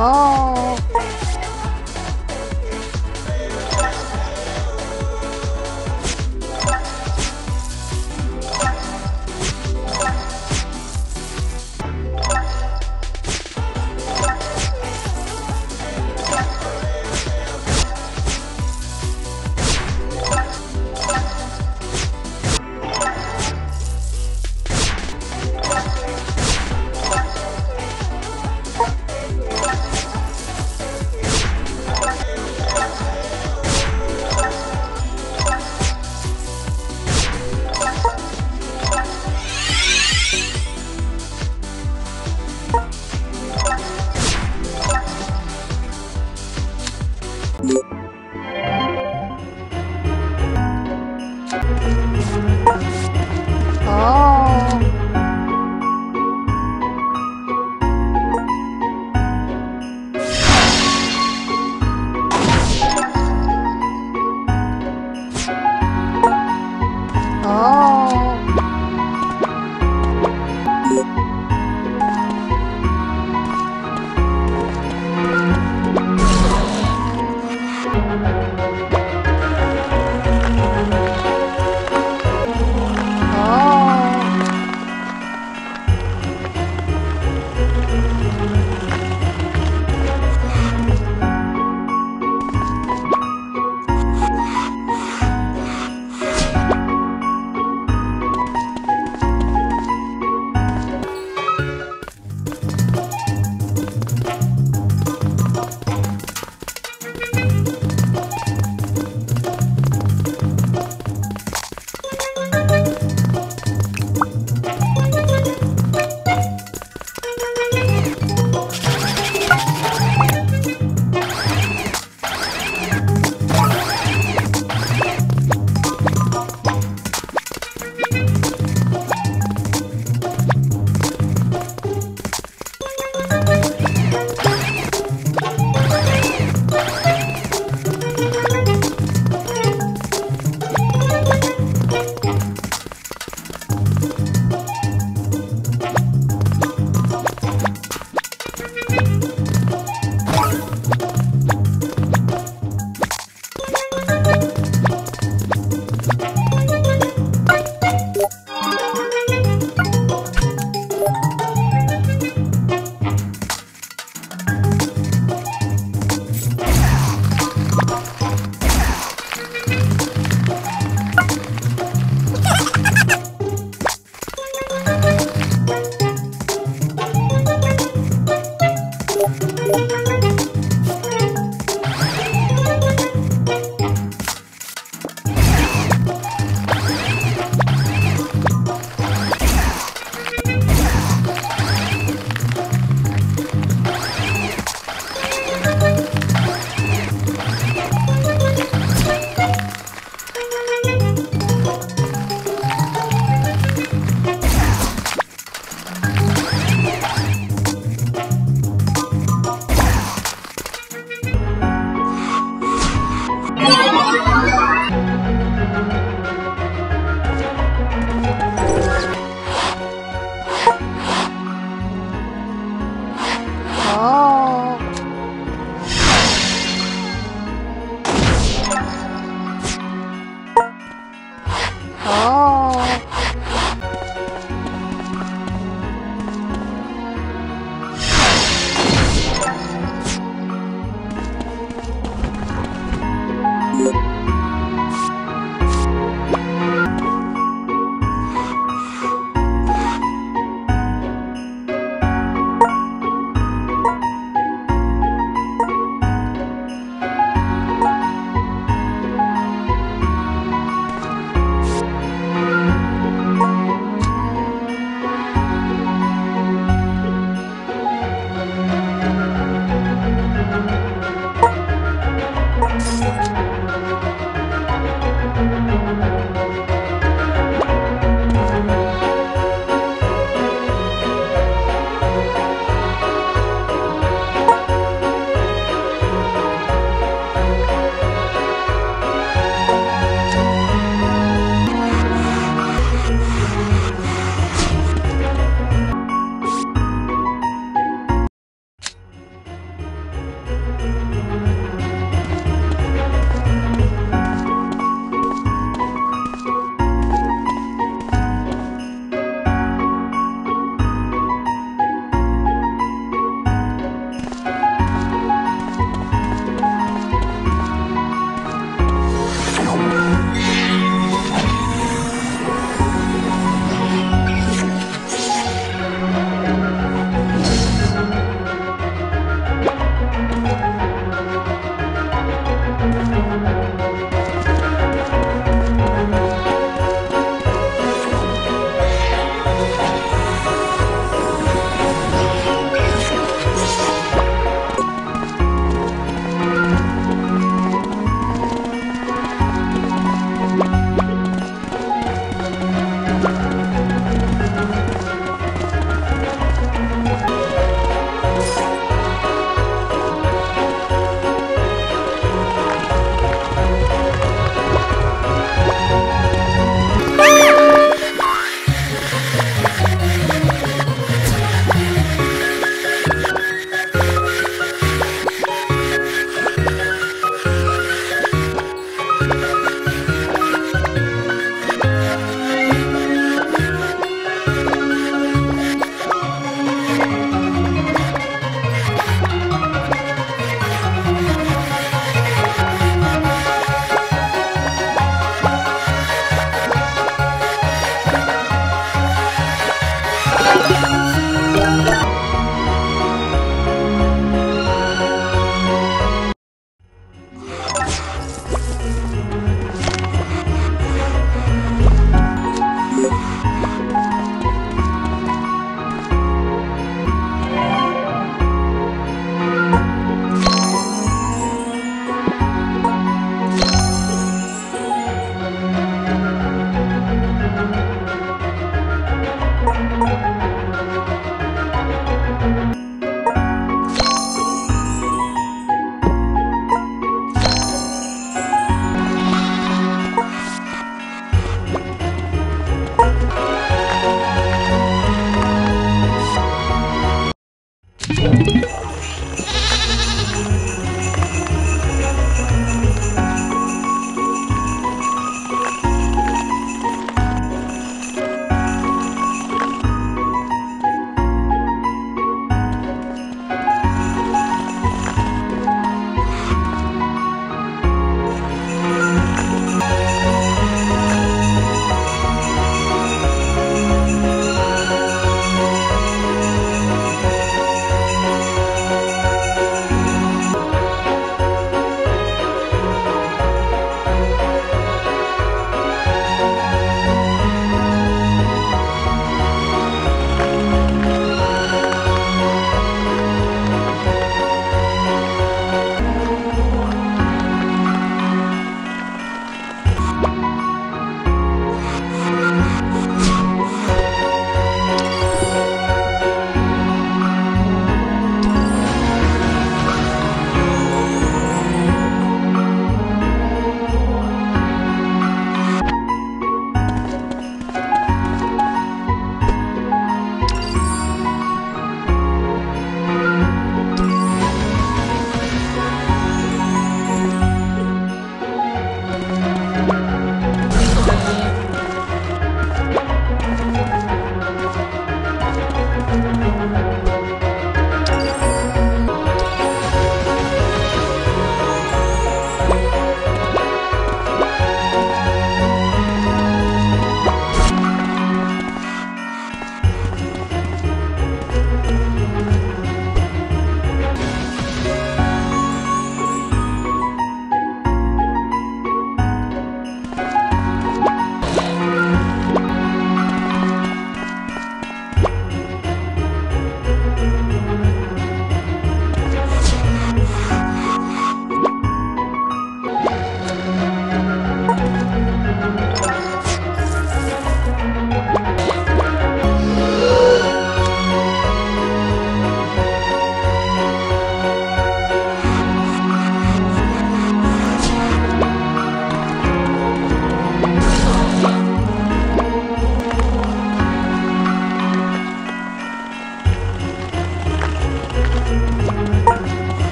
哦。